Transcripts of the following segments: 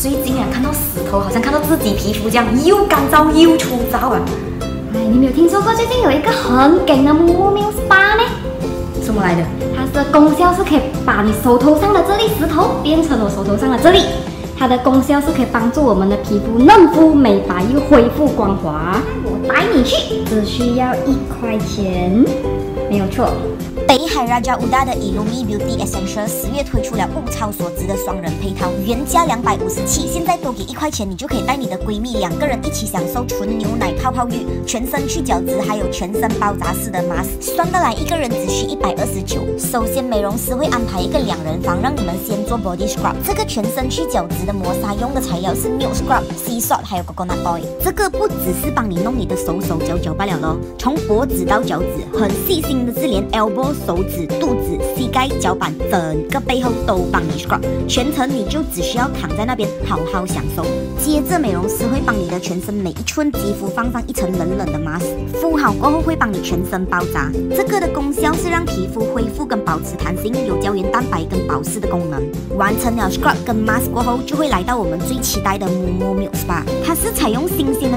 最近啊，看到石头，好像看到自己皮肤这样，又干燥又粗糙啊！哎，你没有听说过最近有一个很劲的木木 SPA 呢？什么来的？它的功效是可以把你手头上的这粒石头变成我手头上的这粒。它的功效是可以帮助我们的皮肤嫩肤、美白又恢复光滑。我带你去，只需要一块钱，没有错。海 Raja Uda 的 Illumi Beauty Essential 十月推出了物超所值的双人配套，原价两百五十七，现在多给一块钱，你就可以带你的闺蜜两个人一起享受纯牛奶泡泡浴、全身去角质，还有全身包扎式的 mask，算得来一个人只需一百二十九。首先，美容师会安排一个两人房，让你们先做 body scrub。这个全身去角质的磨砂用的材料是 Milk Scrub、Sea Salt，还有 Coconut Oil。这个不只是帮你弄你的手手脚脚罢了咯，从脖子到脚趾，很细心的是连 elbow。手指、肚子、膝盖、脚板，整个背后都帮你 scrub，全程你就只需要躺在那边好好享受。接着，美容师会帮你的全身每一寸肌肤放上一层冷冷的 mask，敷好过后会帮你全身包扎。这个的功效是让皮肤恢复跟保持弹性，有胶原蛋白跟保湿的功能。完成了 scrub 跟 mask 过后，就会来到我们最期待的 Mumu Milk Spa，它是采用新鲜，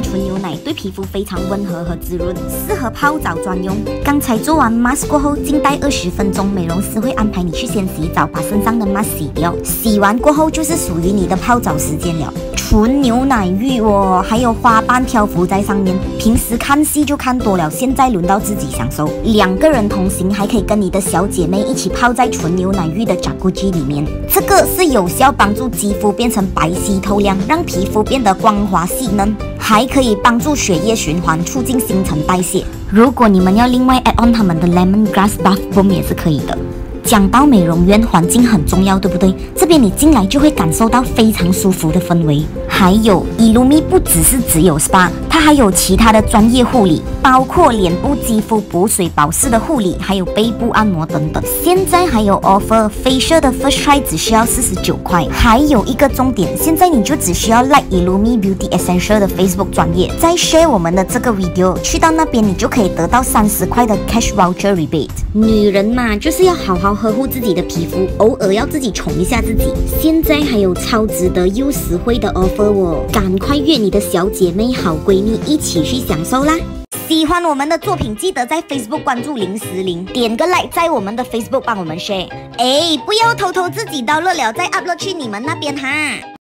皮肤非常温和和滋润，适合泡澡专用。刚才做完 mask 过后，静待。二十分钟，美容师会安排你去先洗澡，把身上的 mask 洗掉。洗完过后，就是属于你的泡澡时间了。纯牛奶浴哦，还有花瓣漂浮在上面。平时看戏就看多了，现在轮到自己享受。两个人同行，还可以跟你的小姐妹一起泡在纯牛奶浴的 Jacuzzi 里面。这个是有效帮助肌肤变成白皙透亮，让皮肤变得光滑细嫩，还可以帮助血液循环，促进新陈代谢。如果你们要另外 add on 他们的 Lemon Grass Bath Bomb 也是可以的。讲到美容院，环境很重要，对不对？这边你进来就会感受到非常舒服的氛围。还有，Illumi 不只是只有 SPA，它还有其他的专业护理，包括脸部肌肤补水保湿的护理，还有背部按摩等等。现在还有 offer，facial 的 first try 只需要四十九块。还有一个重点，现在你就只需要 like Illumi Beauty Essential 的 Facebook 专业，再 share 我们的这个 video，去到那边你就可以得到三十块的 cash voucher rebate。女人嘛，就是要好好。呵护自己的皮肤，偶尔要自己宠一下自己。现在还有超值得又实惠的 offer 哦，赶快约你的小姐妹、好闺蜜一起去享受啦！喜欢我们的作品，记得在 Facebook 关注零时零，点个 like，在我们的 Facebook 帮我们 share。哎，不要偷偷自己到了了再 upload 去你们那边哈。